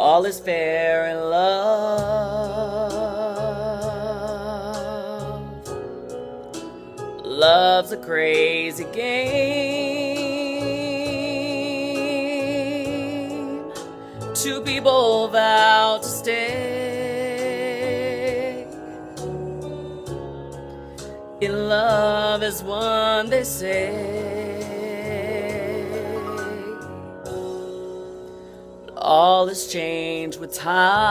all is fair in love. Love's a crazy game. Two people vow to stay. In love as one, they say. All has changed with time.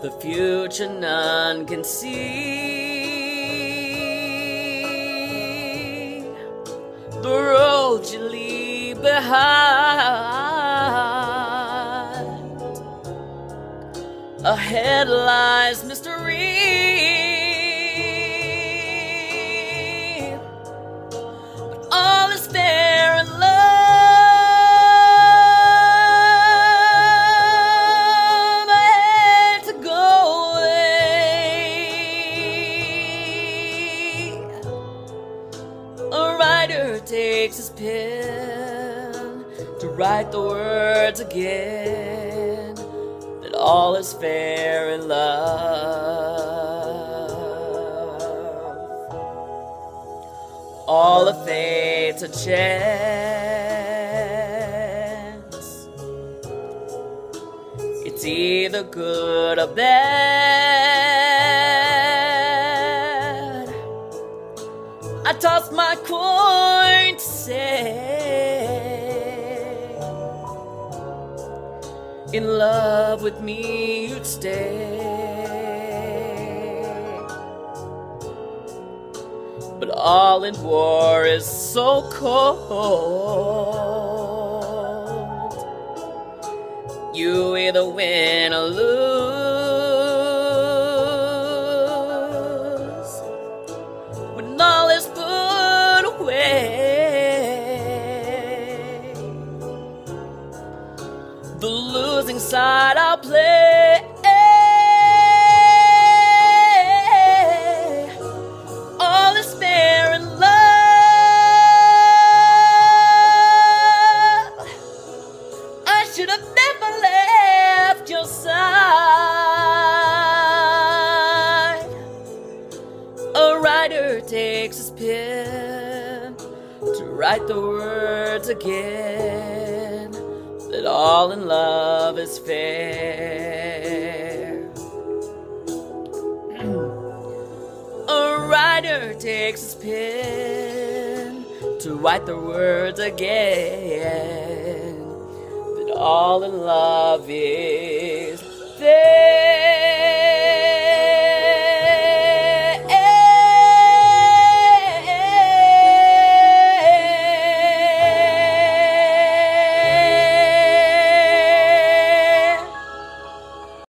The future none can see. The road you leave behind. Ahead lies mystery. Writer takes his pen to write the words again that all is fair in love. All of fate's a chance. It's either good or bad. I tossed my coin to say, In love with me, you'd stay. But all in war is so cold. You either win losing side I'll play. All is fair in love. I should have never left your side. A writer takes his pen to write the words again that all in love is fair. A writer takes his pen to write the words again that all in love is